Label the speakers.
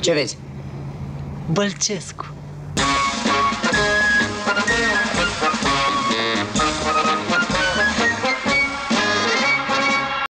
Speaker 1: Ce vezi?
Speaker 2: Bălcescu.